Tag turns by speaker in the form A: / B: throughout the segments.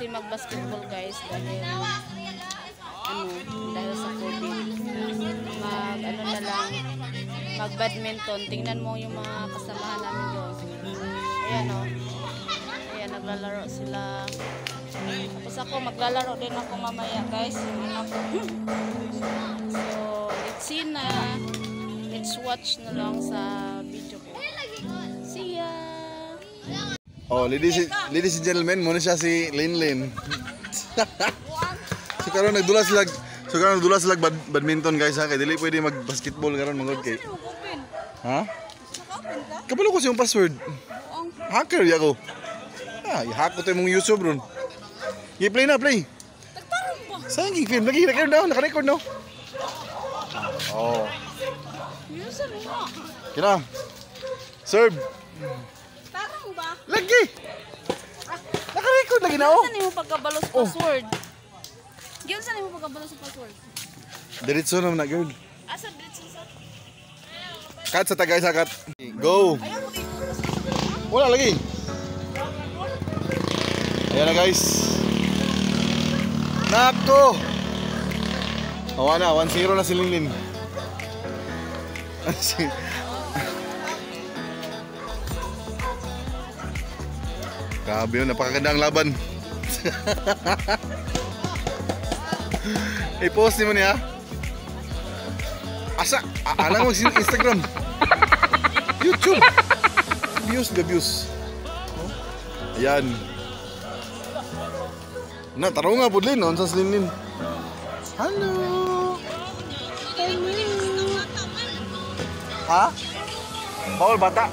A: kasi mag-basketball guys dahil ano, dahil sa COVID. Mag ano na lang, mag badminton. Tingnan mo yung mga kasamahan namin doon. Ayan o. Ayan, naglalaro sila. Tapos ako, maglalaro din ako mamaya guys. So, let's see na. Let's watch na lang sa
B: Oh, ladies, ladies and gentlemen, muna siya si Linlin. so karon nagdula sila So karon nagdula sila bad, badminton guys ha kay dili pwede mag-basketball karon mangod kay. Ha? Kabalo ko siyang password. Hacker ya ko. Ah, i-hack ko to imong YouTube ron. I-play na, play. Saan yung film? Lagi, record na, naka-record na. Oh. Kina. Serve.
A: Ba?
B: Lagi. Naka-record lagi na oh.
A: Saan mo pagkabalo sa password? Giyon saan mo pagkabalo sa password?
B: Diretso naman na, girl.
A: Asa dito sa
B: Cut sa tagay sa cut. Go. Wala lagi. Ayan na guys. Nako. Awa na, 1-0 na si Linlin. Grabe yun, napakaganda ang laban. I-post mo niya. Asa? A- alam mo si Instagram. YouTube. Views the views. Oh. Ayan. Na, taro nga po din. Sa linin. Hello. Hello. Ha? Bawal bata.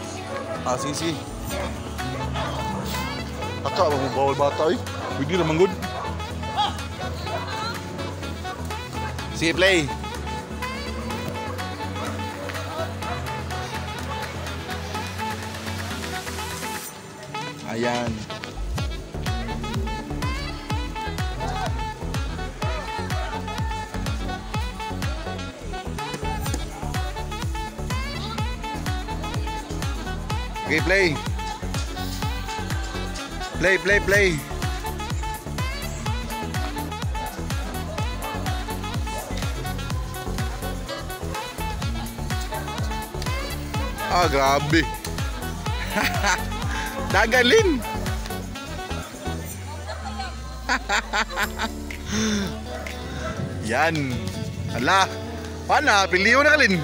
B: Ah, sisi. Aka, mo bawal bata eh. Pwede naman good. Sige, play. Ayan. Okay, play. Play, play, play. Ah, grabe. Dagalin. Yan. Ala. Pana, piliw na kalin.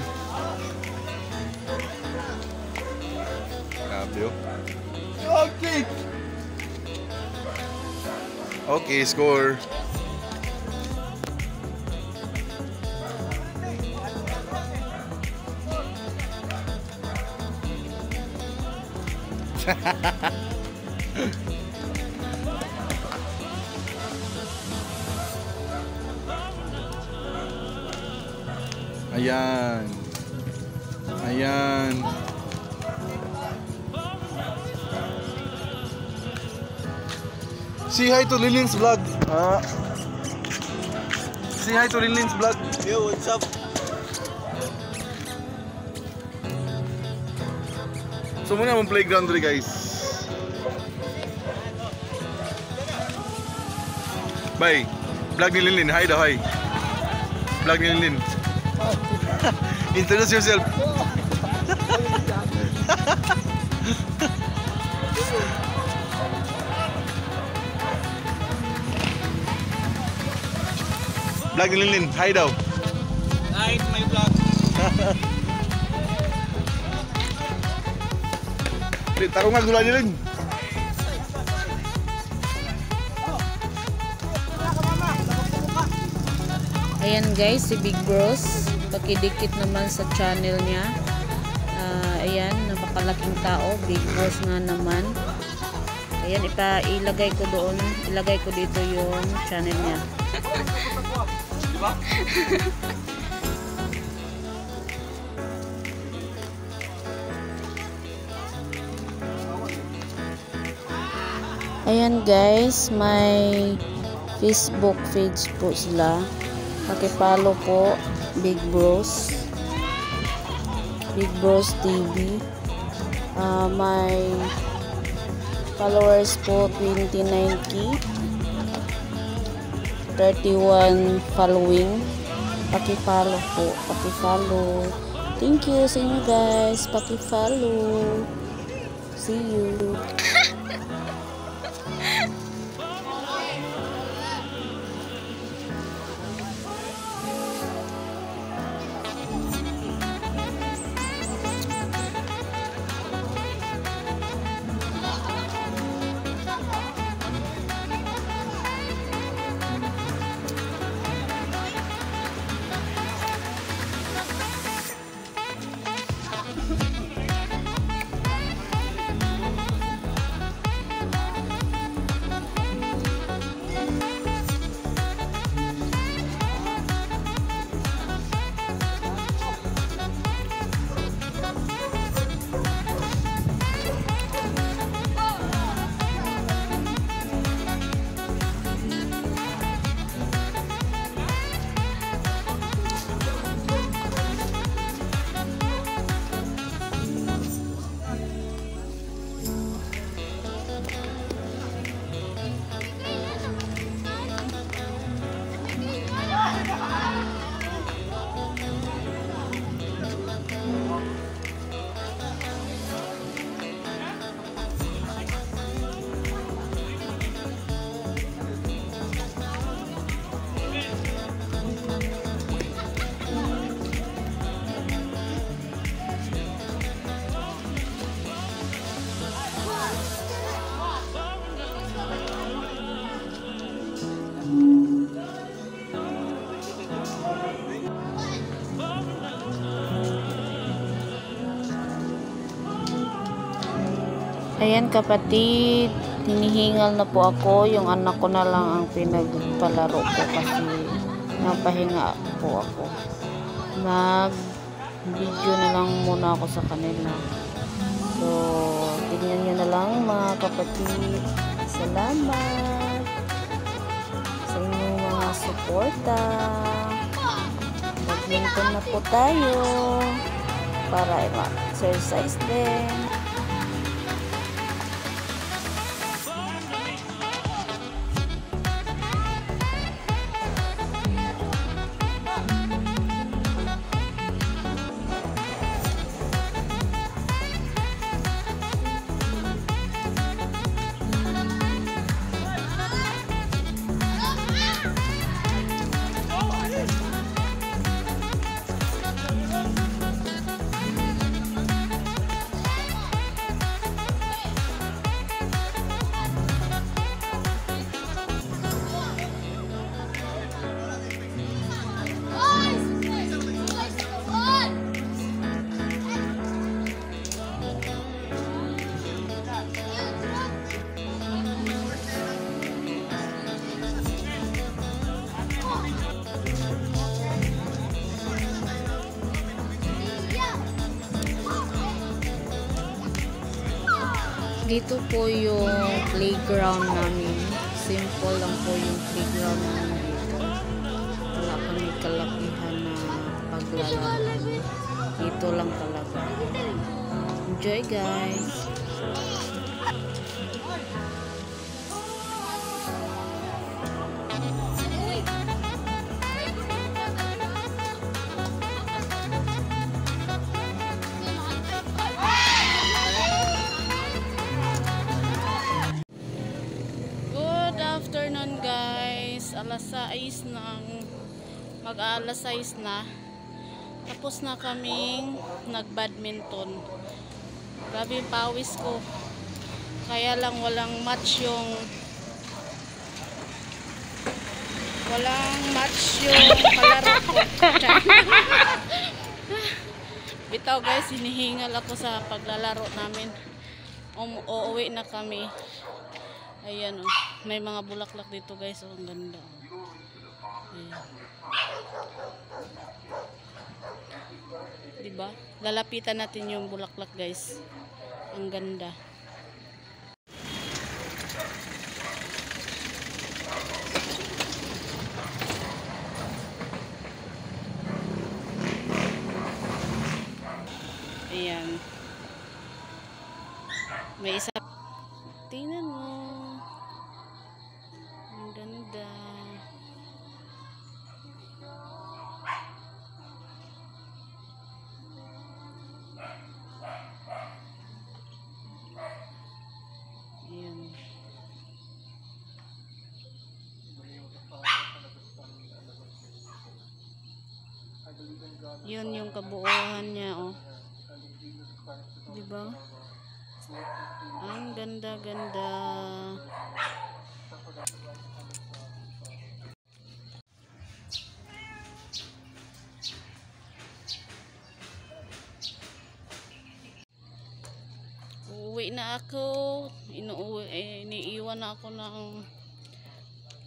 B: Grabe oh. Okay. Okay, score. Ayan. Ayan. Say hi to Lilin's vlog. Ah. Say hi to Lilin's vlog.
C: Yo, what's up?
B: So muna mong playground rin guys. Bye. Vlog ni Linlin. Hi daw, hi. Vlog ni Linlin. Introduce yourself. Vlog ni Linlin. Hi daw.
C: Hi, my vlog.
B: Tarungan gula ni Lin.
A: Ayan guys, si Big Bros. Pakidikit naman sa channel niya. Ah, ayan, napakalaking tao. Big Bros nga naman. Ayan, ipa ilagay ko doon. Ilagay ko dito yung channel niya. Ayan guys, may Facebook page po sila. Pakipalo po, Big Bros. Big Bros TV. Ah, my followers po 29k. 31 following. Paki-follow po. Paki-follow. Thank you sa inyo guys. Paki-follow. See you. Ayan kapatid, hinihingal na po ako. Yung anak ko na lang ang pinagpalaro ko kasi napahinga po ako. Nag video na lang muna ako sa kanila. So, tingnan nyo na lang mga kapatid. Salamat sa inyong mga suporta. Badminton na po tayo para ma-exercise din. Dito po yung playground namin. Simple lang po yung playground namin dito. Wala kami kalakihan na paglalaro. Dito lang talaga. Enjoy guys! Good afternoon guys. Alas 6 ng mag alas 6 na. Tapos na kaming nag-badminton. Grabe yung pawis ko. Kaya lang walang match yung walang match yung kalaro ko. Bitaw guys, hinihingal ako sa paglalaro namin. Um, uuwi na kami. Ayan oh. May mga bulaklak dito guys. Oh, ang ganda. oh. Ayan. Diba? Lalapitan natin yung bulaklak guys. Ang ganda. Ayan. May isa. Tingnan Yun yung kabuuan niya, oh. Di ba? Ang ganda-ganda. Uuwi na ako. Inuuwi, eh, iniiwan na ako ng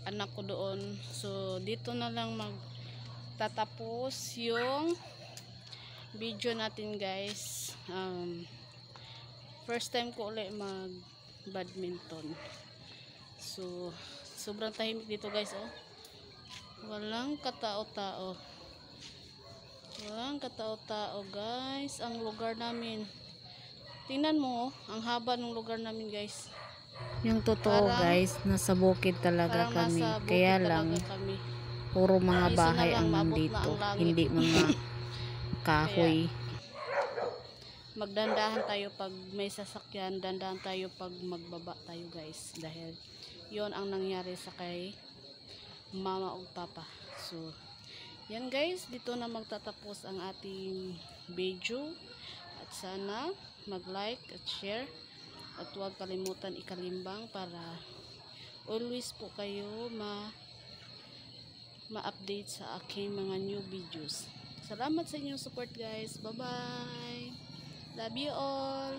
A: anak ko doon. So, dito na lang magtatapos yung video natin guys. Um, first time ko ulit mag badminton. So, sobrang tahimik dito guys oh. Walang katao-tao. Walang katao-tao guys. Ang lugar namin. Tingnan mo, oh, ang haba ng lugar namin guys.
D: Yung totoo
A: Parang-
D: guys, nasa bukid talaga kami.
A: bukid
D: Kaya
A: talaga
D: lang,
A: kami.
D: Puro mga
A: na
D: bahay ang nandito. Hindi mga kahoy.
A: magdandahan tayo pag may sasakyan, dandahan tayo pag magbaba tayo guys. Dahil yon ang nangyari sa kay mama o papa. So, yan guys, dito na magtatapos ang ating video. At sana mag-like at share. At huwag kalimutan ikalimbang para always po kayo ma ma-update sa aking mga new videos. Salamat sa inyong support guys. Bye-bye. Love you all.